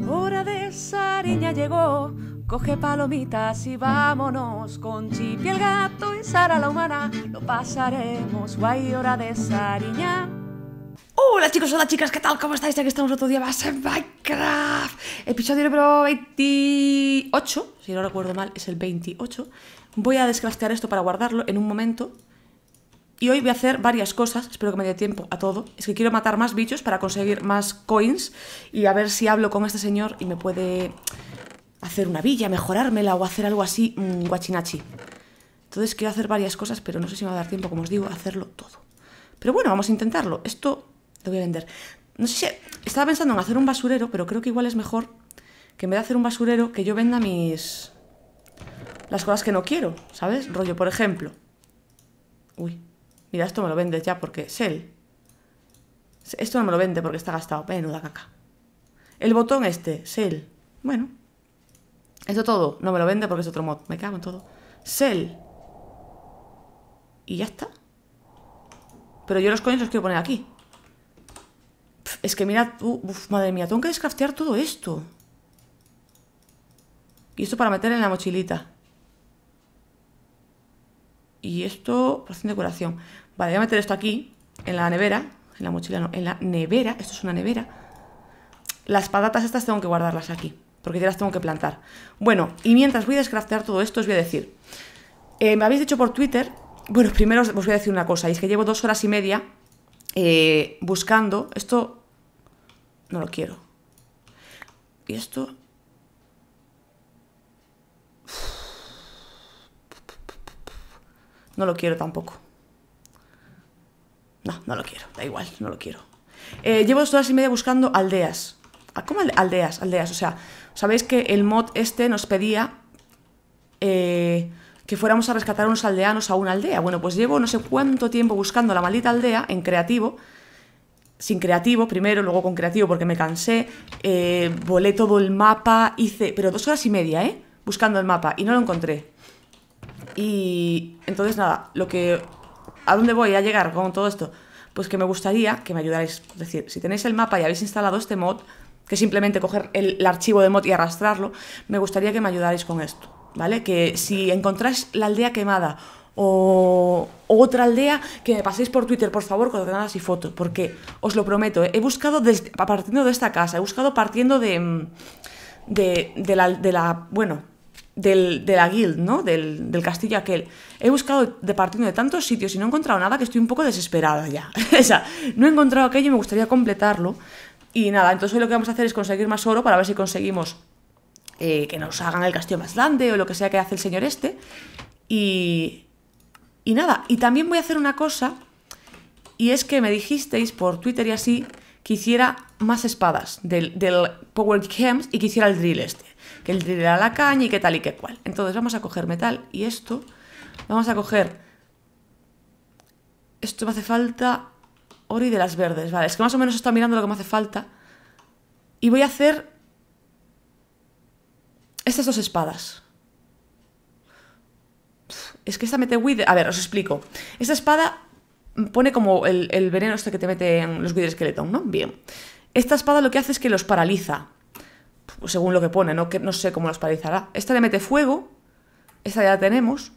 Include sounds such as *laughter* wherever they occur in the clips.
Hora de Sariña llegó, coge palomitas y vámonos con Chipi el gato y Sara la humana. Lo pasaremos guay, hora de Sariña. Hola chicos, hola chicas, ¿qué tal? ¿Cómo estáis? Aquí estamos otro día más en Minecraft. Episodio número 28, si no recuerdo mal, es el 28. Voy a descraftear esto para guardarlo en un momento. Y hoy voy a hacer varias cosas, espero que me dé tiempo a todo. Es que quiero matar más bichos para conseguir más coins y a ver si hablo con este señor y me puede hacer una villa, mejorármela o hacer algo así, mmm, guachinachi. Entonces quiero hacer varias cosas, pero no sé si me va a dar tiempo, como os digo, a hacerlo todo. Pero bueno, vamos a intentarlo. Esto lo voy a vender. No sé si... Estaba pensando en hacer un basurero, pero creo que igual es mejor que en vez de hacer un basurero, que yo venda mis... Las cosas que no quiero, ¿sabes? Rollo, por ejemplo... Uy, Mira, esto me lo vende ya porque... Shell. Esto no me lo vende porque está gastado. Menuda caca. El botón este. Shell. Bueno. Esto todo. No me lo vende porque es otro mod. Me cago en todo. Shell. Y ya está. Pero yo los coins los quiero poner aquí. es que mira... uf, madre mía. Tengo que descraftear todo esto. Y esto para meter en la mochilita. Y esto, porción de curación. Vale, voy a meter esto aquí, en la nevera. En la mochila no, en la nevera. Esto es una nevera. Las patatas estas tengo que guardarlas aquí, porque ya las tengo que plantar. Bueno, y mientras voy a descraftear todo esto, os voy a decir. Eh, me habéis dicho por Twitter. Bueno, primero os voy a decir una cosa, y es que llevo dos horas y media eh, buscando. Esto no lo quiero. Y esto No lo quiero tampoco. No, no lo quiero, da igual, no lo quiero. Eh, llevo dos horas y media buscando aldeas. Ah, ¿Cómo aldeas? Aldeas, o sea, sabéis que el mod este nos pedía eh, que fuéramos a rescatar a unos aldeanos a una aldea. Bueno, pues llevo no sé cuánto tiempo buscando la maldita aldea en creativo. Sin creativo, primero, luego con creativo porque me cansé. Eh, volé todo el mapa, hice... Pero dos horas y media, ¿eh? Buscando el mapa y no lo encontré. Y entonces nada, lo que ¿A dónde voy a llegar con todo esto? Pues que me gustaría que me ayudarais. Es decir, si tenéis el mapa y habéis instalado este mod, que simplemente coger el, archivo de mod y arrastrarlo, me gustaría que me ayudarais con esto, ¿vale? Que si encontráis la aldea quemada o, otra aldea, que me paséis por Twitter, por favor, coordenadas y fotos, porque os lo prometo, ¿eh? he buscado partiendo de esta casa, he buscado partiendo de, de, de, la, de la, bueno, del, de la guild, ¿no? Del, del, castillo aquel. He buscado de partiendo de tantos sitios y no he encontrado nada que estoy un poco desesperada ya. *laughs* o sea, no he encontrado aquello y me gustaría completarlo. Y nada, entonces hoy lo que vamos a hacer es conseguir más oro para ver si conseguimos eh, que nos hagan el castillo más grande o lo que sea que hace el señor este. Y, y nada, y también voy a hacer una cosa, y es que me dijisteis por Twitter y así que hiciera más espadas del, del Power Gems y que hiciera el drill este que el era la caña y qué tal y qué cual. Entonces vamos a coger metal y esto, vamos a coger, esto me hace falta oro y de las verdes, vale, es que más o menos estoy mirando lo que me hace falta. Y voy a hacer estas dos espadas. Es que esta mete wither... A ver, os explico. Esta espada pone como el, el veneno este que te mete en los wither skeleton, ¿no? Bien. Esta espada lo que hace es que los paraliza según lo que pone, ¿no? Que no sé cómo nos paralizará. Esta le mete fuego, esta ya la tenemos.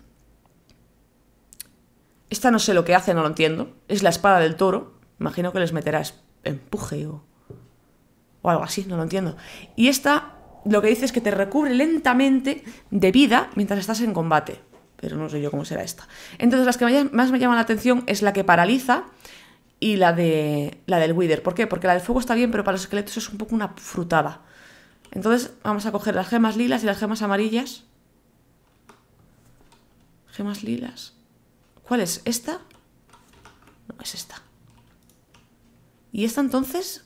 Esta no sé lo que hace, no lo entiendo. Es la espada del toro. Imagino que les meterá empuje o, o algo así, no lo entiendo. Y esta lo que dice es que te recubre lentamente de vida mientras estás en combate. Pero no sé yo cómo será esta. Entonces las que más me llaman la atención es la que paraliza y la, de, la del Wither. ¿Por qué? Porque la del fuego está bien, pero para los esqueletos es un poco una frutada. Entonces vamos a coger las gemas lilas y las gemas amarillas. Gemas lilas. ¿Cuál es? ¿Esta? No, es esta. ¿Y esta entonces?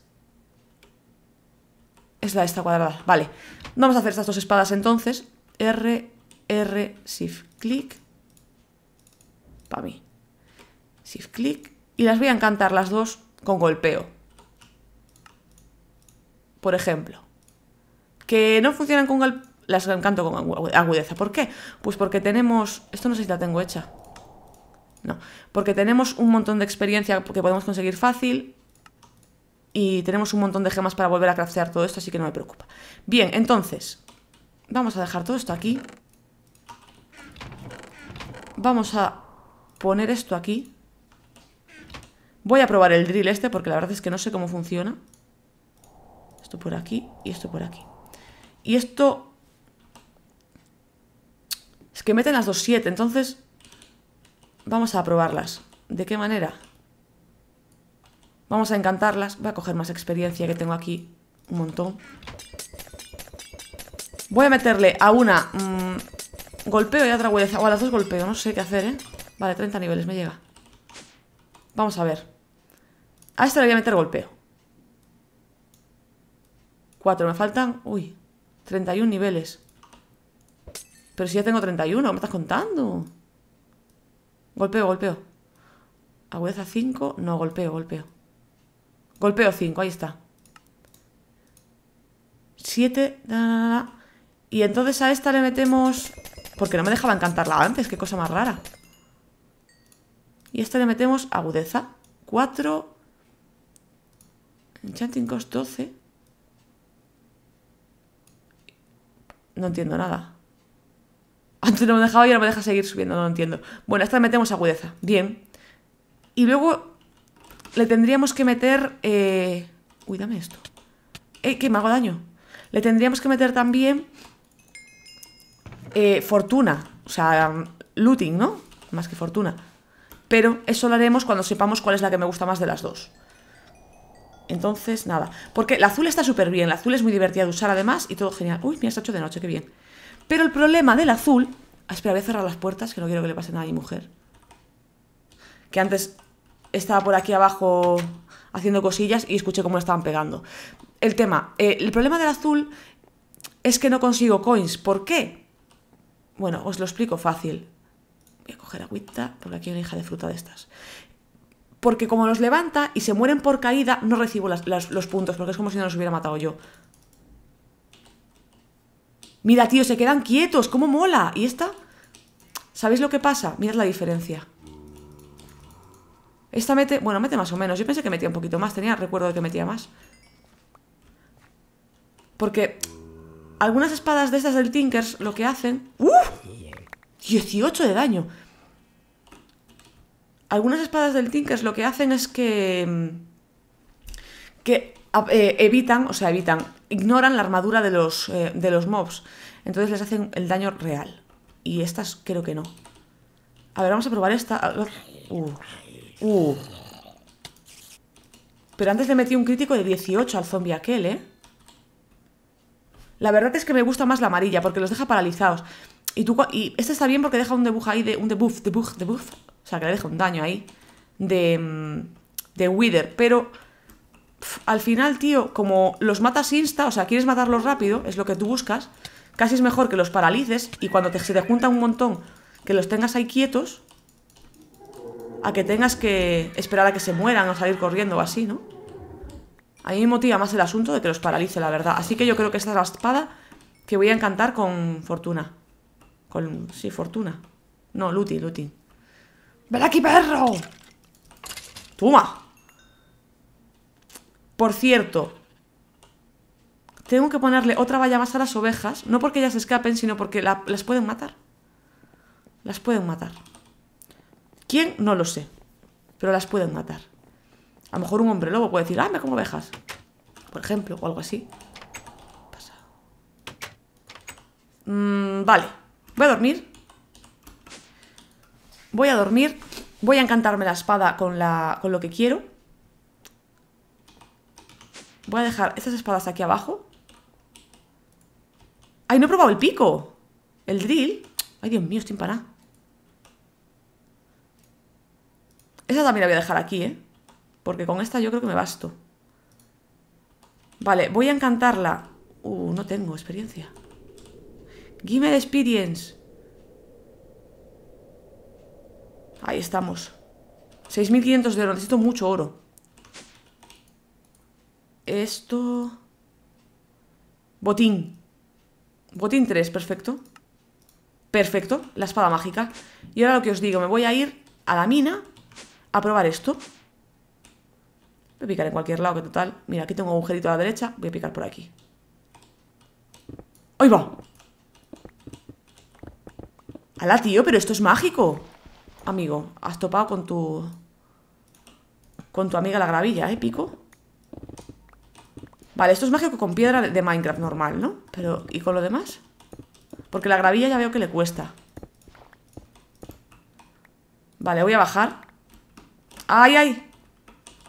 Es la de esta cuadrada. Vale. Vamos a hacer estas dos espadas entonces. R, R, shift, clic. Para mí. Shift, clic. Y las voy a encantar las dos con golpeo. Por ejemplo que no funcionan con las encanto con agudeza. ¿Por qué? Pues porque tenemos... Esto no sé si la tengo hecha. No. Porque tenemos un montón de experiencia que podemos conseguir fácil. Y tenemos un montón de gemas para volver a craftear todo esto, así que no me preocupa. Bien, entonces, vamos a dejar todo esto aquí. Vamos a poner esto aquí. Voy a probar el drill este porque la verdad es que no sé cómo funciona. Esto por aquí y esto por aquí. Y esto... Es que meten las dos siete, entonces... Vamos a probarlas. ¿De qué manera? Vamos a encantarlas. Voy a coger más experiencia que tengo aquí. Un montón. Voy a meterle a una mmm, golpeo y a otra las dos golpeo. No sé qué hacer, ¿eh? Vale, 30 niveles, me llega. Vamos a ver. A esta le voy a meter golpeo. 4, me faltan... Uy, 31 niveles. Pero si ya tengo 31, ¿me estás contando? Golpeo, golpeo. Agudeza 5, no, golpeo, golpeo. Golpeo 5, ahí está. 7, y entonces a esta le metemos... Porque no me dejaba encantarla antes, qué cosa más rara. Y a esta le metemos agudeza. 4. Enchanting cost 12. No entiendo nada. Antes no me dejaba y ahora me deja seguir subiendo, no lo entiendo. Bueno, esta metemos agudeza. Bien. Y luego le tendríamos que meter... Eh... Esto. ¡Eh, que me hago daño! Le tendríamos que meter también... Eh, fortuna. O sea, looting, ¿no? Más que fortuna. Pero eso lo haremos cuando sepamos cuál es la que me gusta más de las dos. Entonces, nada. Porque la azul está súper bien. La azul es muy divertida de usar además y todo genial. Uy, mira, está hecho de noche, qué bien. Pero el problema del azul... Ah, espera, voy a cerrar las puertas, que no quiero que le pase nada a mi mujer. Que antes estaba por aquí abajo haciendo cosillas y escuché cómo le estaban pegando. El tema, eh, el problema del azul es que no consigo coins. ¿Por qué? Bueno, os lo explico fácil. Voy a coger agüita porque aquí hay una hija de fruta de estas porque como los levanta y se mueren por caída, no recibo los puntos, porque es como si no los hubiera matado yo. Mira, tío, se quedan quietos, ¿cómo mola? ¿Y esta? ¿Sabéis lo que pasa? Mirad la diferencia. Esta mete, bueno, mete más o menos. Yo pensé que metía un poquito más, tenía recuerdo de que metía más. Porque algunas espadas de estas del Tinkers lo que hacen... ¡Uf! 18 de daño. Algunas espadas del Tinkers lo que hacen es que. Mm, que eh, evitan, o sea, evitan, ignoran la armadura de los, eh, de los mobs. Entonces les hacen el daño real. Y estas creo que no. A ver, vamos a probar esta. Uh, uh. Pero antes le metí un crítico de 18 al zombie aquel, ¿eh? La verdad es que me gusta más la amarilla porque los deja paralizados. Y, tú, y este está bien porque deja un debuff ahí de un debuff, debuff, debuff o sea, que le deja un daño ahí de, mm, de Wither. Pero al final, tío, como los matas insta, o sea, quieres matarlos rápido, es lo que tú buscas, casi es mejor que los paralices y cuando te, se te junta un montón, que los tengas ahí quietos, a que tengas que esperar a que se mueran o salir corriendo o así, ¿no? A mí me motiva más el asunto de que los paralice, la verdad. Así que yo creo que esta es la espada que voy a encantar con Fortuna. Con... sí, Fortuna. No, Luti, Luti. ¡Ven aquí, perro! ¡Toma! Por cierto, tengo que ponerle otra valla más a las ovejas, no porque ellas escapen, sino porque las pueden matar. Las pueden matar. ¿Quién? No lo sé. Pero las pueden matar. A lo mejor un hombre lobo puede decir, ah, me como ovejas. Por ejemplo, o algo así. Pasado. Mm, vale. Voy a dormir. Voy a dormir. Voy a encantarme la espada con, la, con lo que quiero. Voy a dejar estas espadas aquí abajo. ¡Ay, no he probado el pico! El drill. ¡Ay, Dios mío, estoy empanada! Esa también la voy a dejar aquí, ¿eh? Porque con esta yo creo que me basto. Vale, voy a encantarla. Uh, no tengo experiencia. Give me the experience. Ahí estamos. 6.500 de oro. Necesito mucho oro. Esto... Botín. Botín 3, perfecto. Perfecto, la espada mágica. Y ahora lo que os digo, me voy a ir a la mina a probar esto. Voy a picar en cualquier lado, que total... Mira, aquí tengo un agujerito a la derecha. Voy a picar por aquí. ¡Ahí va! ¡Hala, tío! Pero esto es mágico. Amigo, has topado con tu... Con tu amiga la gravilla, ¿eh, Pico? Vale, esto es mágico con piedra de Minecraft normal, ¿no? Pero, ¿y con lo demás? Porque la gravilla ya veo que le cuesta. Vale, voy a bajar. ¡Ay, ay!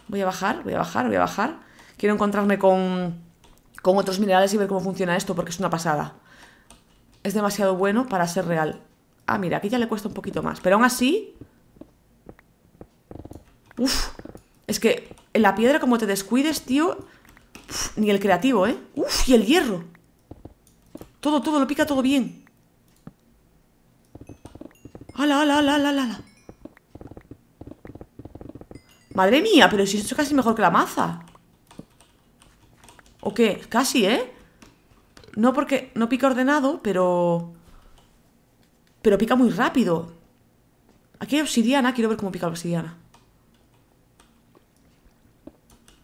Voy a bajar, voy a bajar, voy a bajar. Quiero encontrarme con, con otros minerales y ver cómo funciona esto, porque es una pasada. Es demasiado bueno para ser real. Ah, mira, aquí ya le cuesta un poquito más. Pero aún así... Uf, es que en la piedra como te descuides, tío... ni el creativo, ¿eh? Uf, y el hierro. Todo, todo, lo pica todo bien. ¡Hala, hala, hala, hala, hala! Madre mía, pero si esto es casi mejor que la maza. ¿O qué? Casi, ¿eh? No porque no pica ordenado, pero... Pero pica muy rápido. Aquí hay obsidiana, quiero ver cómo pica la obsidiana.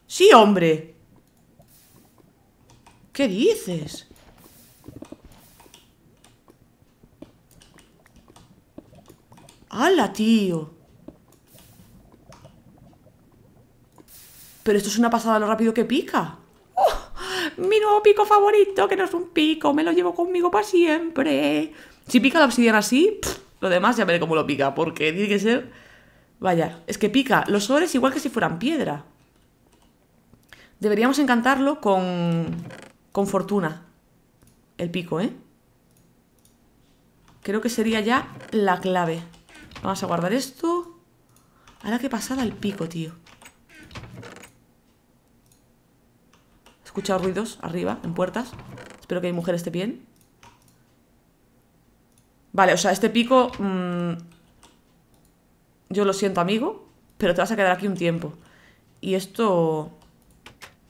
¡Sí, hombre! ¿Qué dices? ¡Hala, tío! Pero esto es una pasada lo rápido que pica. ¡Oh! Mi nuevo pico favorito, que no es un pico, me lo llevo conmigo para siempre. Si pica la obsidiana así, lo demás ya veré cómo lo pica, porque tiene que ser... Vaya, es que pica los ores igual que si fueran piedra. Deberíamos encantarlo con... con fortuna. El pico, ¿eh? Creo que sería ya la clave. Vamos a guardar esto. Ahora qué pasada el pico, tío. escuchado ruidos arriba, en puertas. Espero que mi mujer esté bien. Vale, o sea, este pico... Mmm, yo lo siento, amigo, pero te vas a quedar aquí un tiempo. Y esto...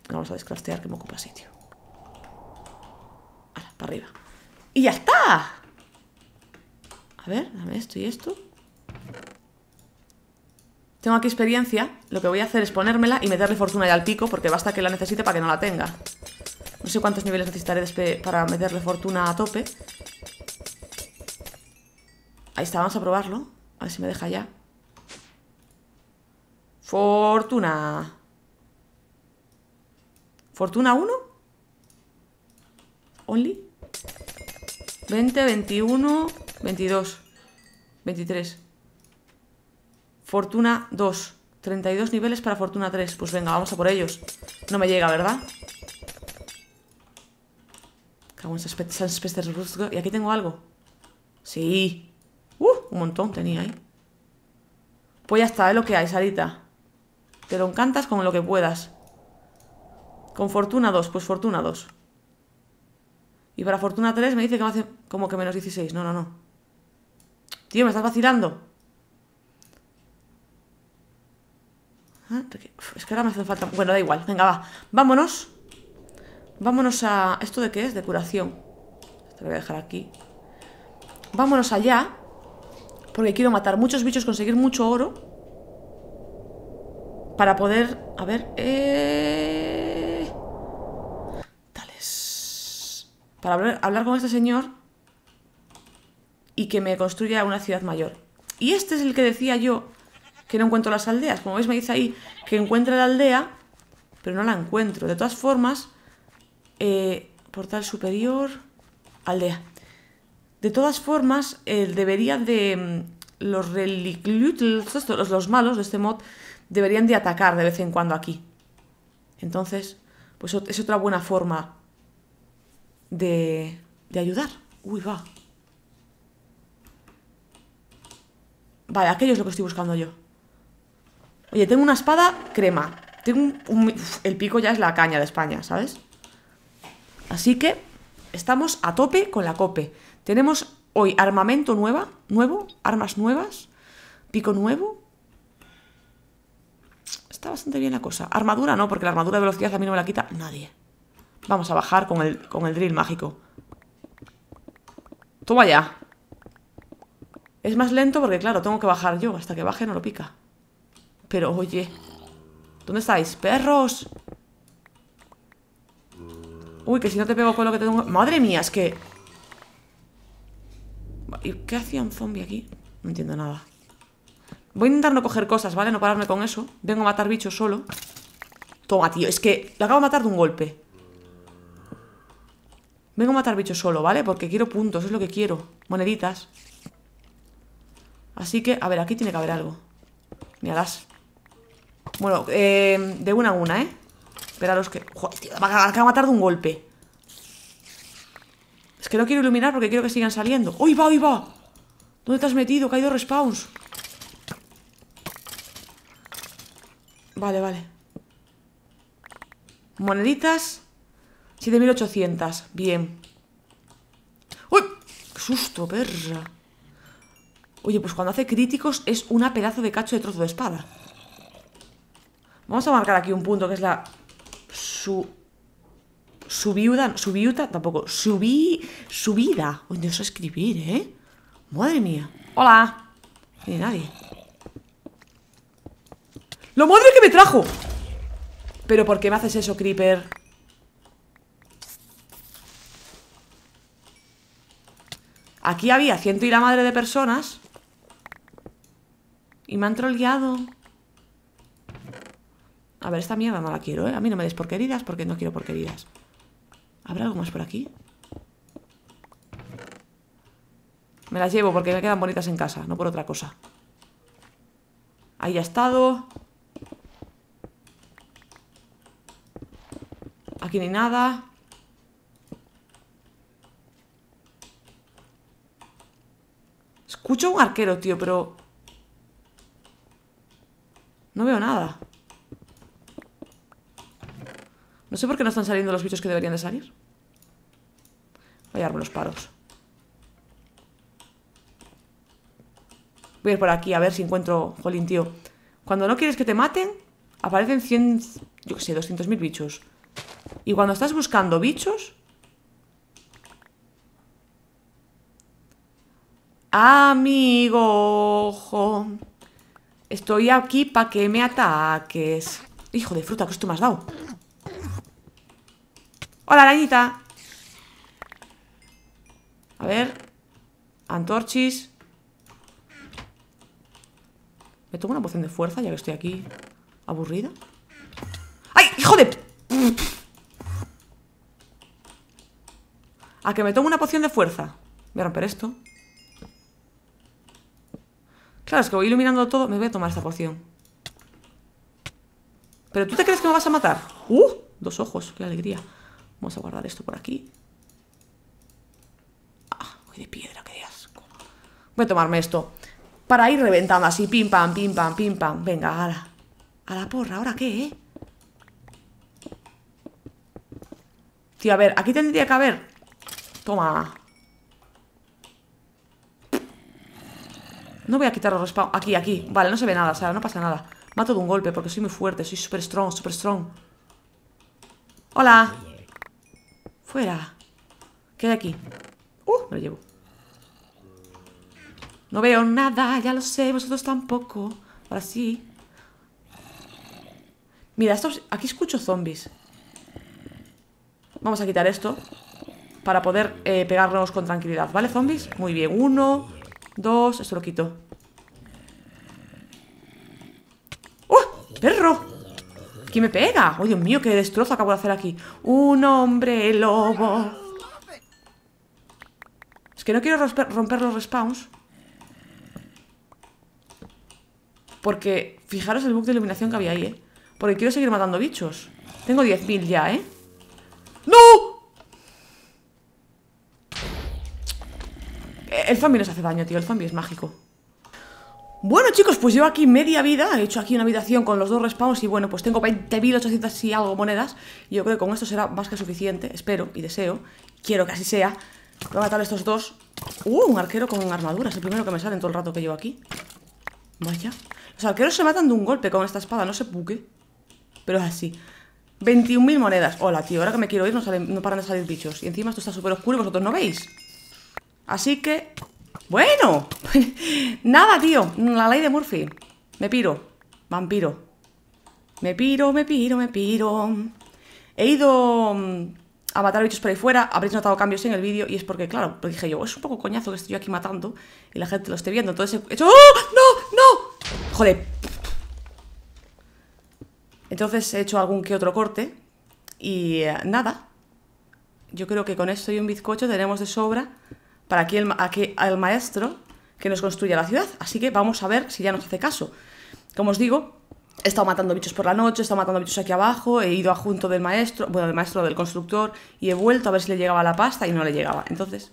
Vamos a descraftear que me ocupa sitio. Ahora, para arriba. ¡Y ya está! A ver, dame esto y esto. Tengo aquí experiencia, lo que voy a hacer es ponérmela y meterle fortuna ya al pico, porque basta que la necesite para que no la tenga. No sé cuántos niveles necesitaré para meterle fortuna a tope. Ahí está, vamos a probarlo. A ver si me deja ya. Fortuna. ¿Fortuna 1? ¿Only? 20, 21, 22, 23. Fortuna 2. 32 niveles para Fortuna 3. Pues venga, vamos a por ellos. No me llega, ¿verdad? Cago en Y aquí tengo algo. Sí. Un montón tenía ahí. Pues ya está, es lo que hay, Sarita. Te lo encantas con lo que puedas. Con Fortuna 2, pues Fortuna 2. Y para Fortuna 3 me dice que me hace como que menos 16. No, no, no. Tío, me estás vacilando. Ah, es que ahora me hace falta... Bueno, da igual. Venga, va. Vámonos. Vámonos a... ¿Esto de qué es? De curación. Esto lo voy a dejar aquí. Vámonos allá. Porque quiero matar muchos bichos, conseguir mucho oro. Para poder... A ver... Eh... Tales... Para hablar, con este señor. Y que me construya una ciudad mayor. Y este es el que decía yo que no encuentro las aldeas. Como veis me dice ahí que encuentre la aldea, pero no la encuentro. De todas formas, eh, portal superior, aldea. De todas formas, eh, debería de... Mm, los reliclutos, los, los malos de este mod, deberían de atacar de vez en cuando aquí. Entonces, pues es otra buena forma de, de ayudar. Uy, va. Vale, aquello es lo que estoy buscando yo. Oye, tengo una espada crema. Tengo un, el pico ya es la caña de España, ¿sabes? Así que estamos a tope con la cope. Tenemos hoy armamento nueva, nuevo, armas nuevas, pico nuevo. Está bastante bien la cosa. Armadura no, porque la armadura de velocidad a mí no me la quita nadie. Vamos a bajar con el, con el drill mágico. Toma ya. Es más lento porque, claro, tengo que bajar yo. Hasta que baje no lo pica. Pero oye, ¿Dónde estáis? ¡Perros! Uy, que si no te pego con lo que tengo... ¡Madre mía! Es que... ¿Y qué hacía un zombie aquí? No entiendo nada. Voy a intentar no coger cosas, ¿vale? No pararme con eso. Vengo a matar bichos solo. Toma, tío. Es que lo acabo de matar de un golpe. Vengo a matar bichos solo, ¿vale? Porque quiero puntos, es lo que quiero. Moneditas. Así que, a ver, aquí tiene que haber algo. Míralas. Bueno, eh, de una a una, ¿eh? Esperaros que... Joder, tío, acabo de matar de un golpe. Que no quiero iluminar porque quiero que sigan saliendo. ¡Uy, va, uy, va! ¿Dónde te has metido? Caído respawns. Vale, vale. Moneditas. 7800. Bien. ¡Uy! ¡Qué susto, perra! Oye, pues cuando hace críticos es una pedazo de cacho de trozo de espada. Vamos a marcar aquí un punto que es la... Su... Su viuda... Su viuda tampoco. Subí... Subida. Uy, no sé escribir, ¿eh? Madre mía. Hola. Ni nadie. ¡La madre que me trajo! ¿Pero por qué me haces eso, Creeper? Aquí había ciento y la madre de personas Y me han troleado A ver, esta mierda no la quiero, ¿eh? A mí no me des porqueridas porque no quiero porqueridas ¿Habrá algo más por aquí? Me las llevo porque me quedan bonitas en casa No por otra cosa Ahí ha estado Aquí ni nada Escucho un arquero, tío, pero... No veo nada. No sé por qué no están saliendo los bichos que deberían de salir. Voy a darme los paros. Voy a ir por aquí a ver si encuentro... Jolín, tío. Cuando no quieres que te maten, aparecen 100... Yo qué sé, 200.000 bichos. Y cuando estás buscando bichos, Amigo. Estoy aquí para que me ataques. Hijo de fruta, que esto me has dado. Hola, arañita. A ver. Antorchis. ¿Me tomo una poción de fuerza ya que estoy aquí aburrida? ¡Ay, hijo de... A que me tomo una poción de fuerza Voy a romper esto Claro, es que voy iluminando todo. Me voy a tomar esta poción. ¿Pero tú te crees que me vas a matar? ¡Uh! Dos ojos, qué alegría. Vamos a guardar esto por aquí. De piedra, qué asco. Voy a tomarme esto. Para ir reventando así, pim pam, pim pam, pim pam. Venga, a la, a la porra. ¿Ahora qué, eh? Tío, a ver, aquí tendría que haber... Toma. No voy a quitar los respawn. Aquí, aquí. Vale, no se ve nada, o sea, no pasa nada. Mato de un golpe porque soy muy fuerte. Soy super strong, super strong. Hola. Fuera. ¿Qué hay aquí? Uh, me lo llevo. No veo nada, ya lo sé, vosotros tampoco. Ahora sí. Mira, estos, aquí escucho zombies. Vamos a quitar esto Para poder eh, pegarnos con tranquilidad ¿Vale, zombies? Muy bien, uno Dos, esto lo quito ¡Oh! ¡Perro! ¿Quién me pega? ¡Oh, Dios mío, qué destrozo acabo de hacer aquí! ¡Un hombre lobo! Es que no quiero romper los respawns Porque, fijaros el bug de iluminación que había ahí, ¿eh? Porque quiero seguir matando bichos Tengo 10.000 ya, ¿eh? ¡No! El zombie nos hace daño, tío. El zombie es mágico. Bueno, chicos, pues llevo aquí media vida. He hecho aquí una habitación con los dos respawns y bueno, pues tengo 20.800 y algo monedas. Y yo creo que con esto será más que suficiente. Espero y deseo. Quiero que así sea. Voy a matar a estos dos. Uh, un arquero con armadura. Es el primero que me sale en todo el rato que llevo aquí. Vaya. Los arqueros se matan de un golpe con esta espada. No se buque. Pero es así. 21.000 monedas. Hola, tío. Ahora que me quiero ir no, no paran de salir bichos. Y encima esto está súper oscuro y vosotros no veis. Así que... Bueno, *laughs* nada, tío. La ley de Murphy. Me piro. Vampiro. Me piro, me piro, me piro. He ido mm, a matar bichos por ahí fuera. Habréis notado cambios en el vídeo. Y es porque, claro, dije yo, es un poco coñazo que estoy aquí matando y la gente lo esté viendo. Entonces he hecho. ¡Oh! Joder. Entonces he hecho algún que otro corte. Y eh, nada. Yo creo que con esto y un bizcocho tenemos de sobra para aquí, el, aquí al maestro que nos construya la ciudad. Así que vamos a ver si ya nos hace caso. Como os digo, he estado matando bichos por la noche, he estado matando bichos aquí abajo, he ido a junto del maestro, bueno, del maestro del constructor, y he vuelto a ver si le llegaba la pasta y no le llegaba. Entonces,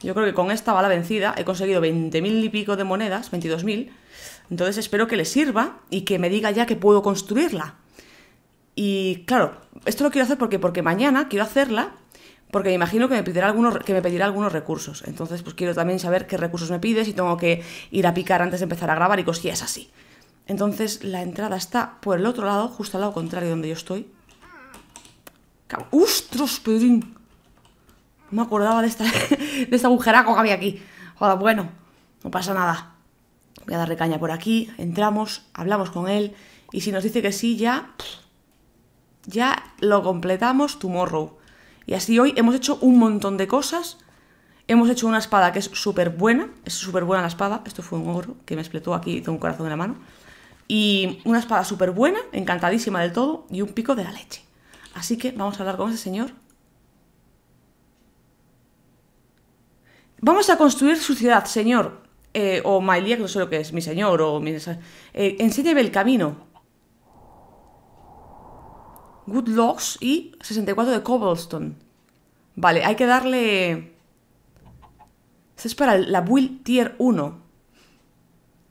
yo creo que con esta bala vencida he conseguido 20.000 y pico de monedas, 22.000. Entonces espero que le sirva y que me diga ya que puedo construirla. Y claro, esto lo quiero hacer porque, porque mañana quiero hacerla porque me imagino que me pedirá algunos, que me pedirá algunos recursos. Entonces, pues quiero también saber qué recursos me pide, si tengo que ir a picar antes de empezar a grabar y cosillas así. Entonces, la entrada está por el otro lado, justo al lado contrario donde yo estoy. ¡Ustros, Pedrín! No me acordaba de, *laughs* de este agujeraco que había aquí. Joder, bueno, no pasa nada. Voy a darle caña por aquí, entramos, hablamos con él, y si nos dice que sí, ya... Ya lo completamos tomorrow. Y así hoy hemos hecho un montón de cosas. Hemos hecho una espada que es súper buena. Es súper buena la espada. Esto fue un ogro que me expletó aquí, tengo un corazón en la mano. Y una espada súper buena, encantadísima del todo. Y un pico de la leche. Así que vamos a hablar con ese señor. Vamos a construir su ciudad, señor. Eh, o Mailia, que no sé lo que es, mi señor, o mi... Eh, enséñeme el camino. Good Logs y 64 de Cobblestone. Vale, hay que darle... Esto es para la build tier 1.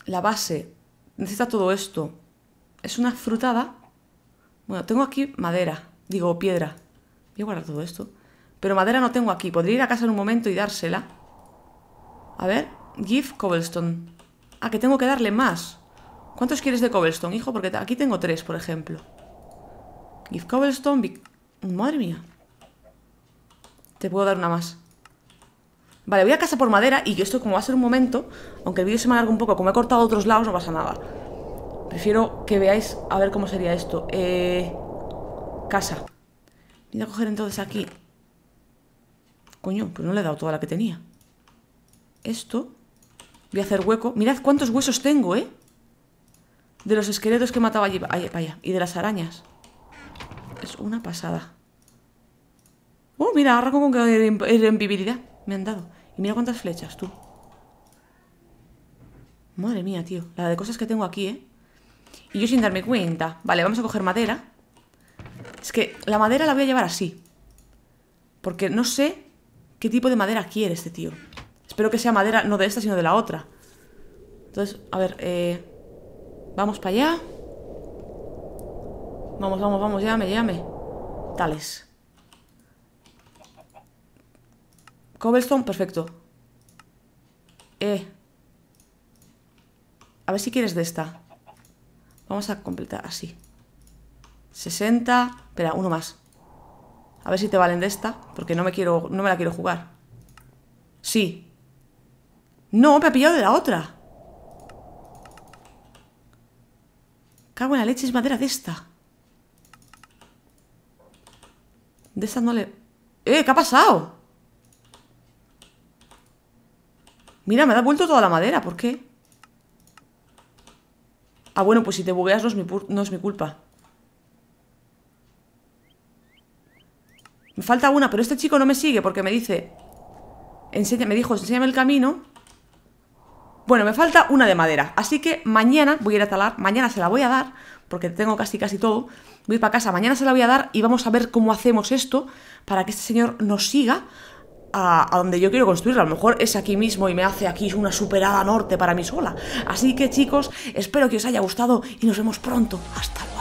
La base. Necesita todo esto. Es una frutada. Bueno, tengo aquí madera. Digo, piedra. Voy a guardar todo esto. Pero madera no tengo aquí. Podría ir a casa en un momento y dársela. A ver. Give cobblestone. Ah, que tengo que darle más. ¿Cuántos quieres de cobblestone, hijo? Porque aquí tengo tres, por ejemplo. Give cobblestone. Madre mía. Te puedo dar una más. Vale, voy a casa por madera y esto como va a ser un momento, aunque el vídeo se me alargue un poco, como he cortado otros lados, no pasa nada. Prefiero que veáis a ver cómo sería esto. Eh, casa. Voy a coger entonces aquí. Coño, pues no le he dado toda la que tenía. Esto. Voy a hacer hueco. Mirad cuántos huesos tengo, ¿eh? De los esqueletos que mataba allí. Vaya. Y de las arañas. Es una pasada. Oh, mira, arranco con irrempibilidad. Me han dado. Y mira cuántas flechas, tú. Madre mía, tío. La de cosas que tengo aquí, ¿eh? Y yo sin darme cuenta. Vale, vamos a coger madera. Es que la madera la voy a llevar así. Porque no sé qué tipo de madera quiere este tío. Espero que sea madera no de esta, sino de la otra. Entonces, a ver, eh, vamos para allá. Vamos, vamos, vamos, llame, llame. Tales. Cobblestone, perfecto. Eh. A ver si quieres de esta. Vamos a completar así. 60. Espera, uno más. A ver si te valen de esta. Porque no me quiero. No me la quiero jugar. Sí. No, me ha pillado de la otra. Cago en la leche, es madera de esta. De esa no le... ¡Eh! ¿Qué ha pasado? Mira, me ha vuelto toda la madera. ¿Por qué? Ah, bueno, pues si te bugueas no es mi, no es mi culpa. Me falta una, pero este chico no me sigue porque me dice... Enseña, me dijo, enséñame el camino. Bueno, me falta una de madera. Así que mañana voy a ir a talar. Mañana se la voy a dar porque tengo casi casi todo. Voy para casa, mañana se la voy a dar y vamos a ver cómo hacemos esto para que este señor nos siga a, donde yo quiero construirlo. A lo mejor es aquí mismo y me hace aquí una superada norte para mí sola. Así que chicos, espero que os haya gustado y nos vemos pronto. Hasta luego.